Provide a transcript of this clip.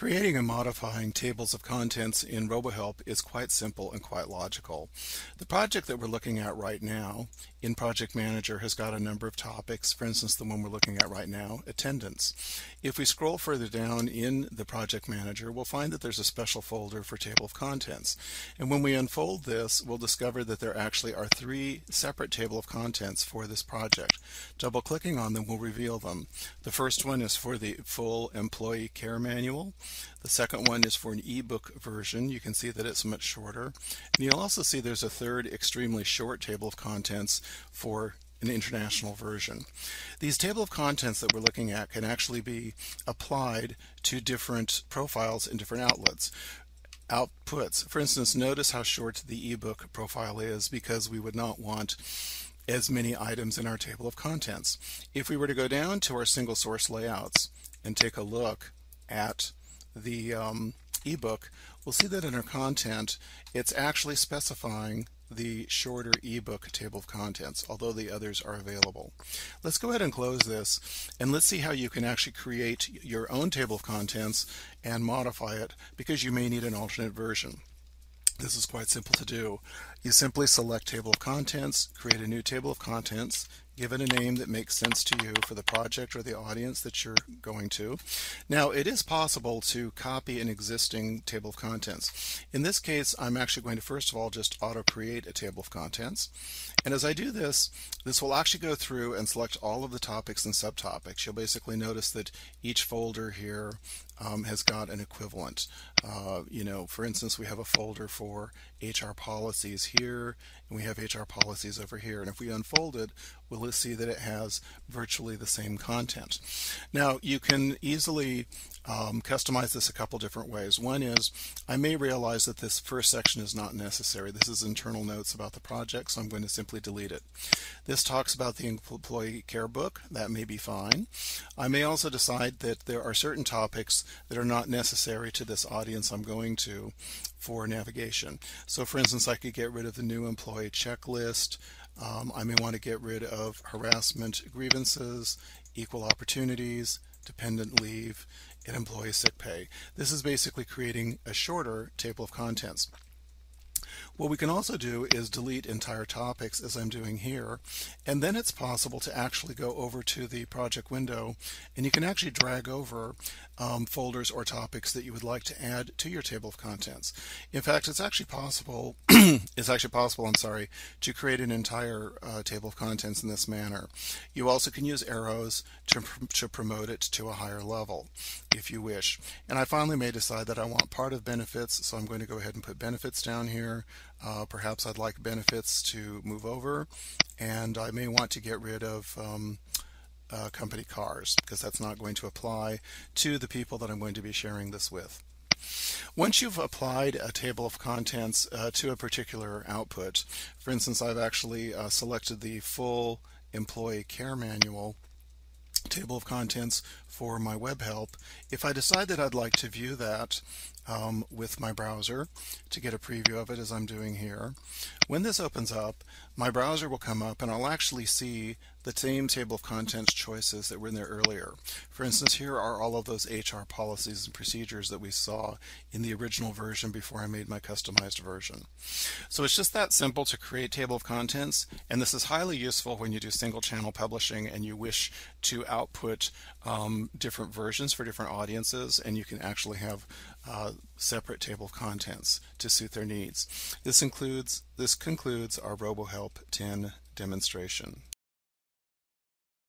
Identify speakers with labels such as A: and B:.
A: Creating and modifying tables of contents in RoboHelp is quite simple and quite logical. The project that we're looking at right now in Project Manager has got a number of topics. For instance, the one we're looking at right now, attendance. If we scroll further down in the Project Manager, we'll find that there's a special folder for table of contents. And when we unfold this, we'll discover that there actually are three separate table of contents for this project. Double clicking on them will reveal them. The first one is for the full employee care manual. The second one is for an ebook version. You can see that it's much shorter. And you'll also see there's a third extremely short table of contents for an international version. These table of contents that we're looking at can actually be applied to different profiles in different outlets outputs. For instance, notice how short the ebook profile is because we would not want as many items in our table of contents. If we were to go down to our single source layouts and take a look at the um, ebook, we'll see that in our content, it's actually specifying the shorter ebook table of contents, although the others are available. Let's go ahead and close this, and let's see how you can actually create your own table of contents and modify it because you may need an alternate version. This is quite simple to do. You simply select table of contents, create a new table of contents, give it a name that makes sense to you for the project or the audience that you're going to. Now, it is possible to copy an existing table of contents. In this case, I'm actually going to first of all just auto-create a table of contents. And as I do this, this will actually go through and select all of the topics and subtopics. You'll basically notice that each folder here um, has got an equivalent. Uh, you know, for instance, we have a folder for HR policies here, and we have HR policies over here. And if we unfold it, we'll see that it has virtually the same content. Now, you can easily um, customize this a couple different ways. One is I may realize that this first section is not necessary. This is internal notes about the project, so I'm going to simply delete it. This talks about the employee care book. That may be fine. I may also decide that there are certain topics that are not necessary to this audience I'm going to for navigation. So for instance, I could get rid of the new employee checklist. Um, I may want to get rid of harassment grievances, equal opportunities, dependent leave, and employee sick pay. This is basically creating a shorter table of contents. What we can also do is delete entire topics as I'm doing here and then it's possible to actually go over to the project window and you can actually drag over um, folders or topics that you would like to add to your table of contents. In fact, it's actually possible, it's actually possible, I'm sorry, to create an entire uh, table of contents in this manner. You also can use arrows to, to promote it to a higher level if you wish. And I finally may decide that I want part of benefits, so I'm going to go ahead and put benefits down here. Uh, perhaps I'd like benefits to move over, and I may want to get rid of um, uh, company cars because that's not going to apply to the people that I'm going to be sharing this with. Once you've applied a table of contents uh, to a particular output, for instance, I've actually uh, selected the full employee care manual table of contents for my web help. If I decide that I'd like to view that um, with my browser to get a preview of it as I'm doing here, when this opens up, my browser will come up and I'll actually see the same table of contents choices that were in there earlier. For instance, here are all of those HR policies and procedures that we saw in the original version before I made my customized version. So it's just that simple to create table of contents, and this is highly useful when you do single channel publishing and you wish to output different versions for different audiences, and you can actually have uh, separate table of contents to suit their needs. This includes this concludes our RoboHelp 10 demonstration.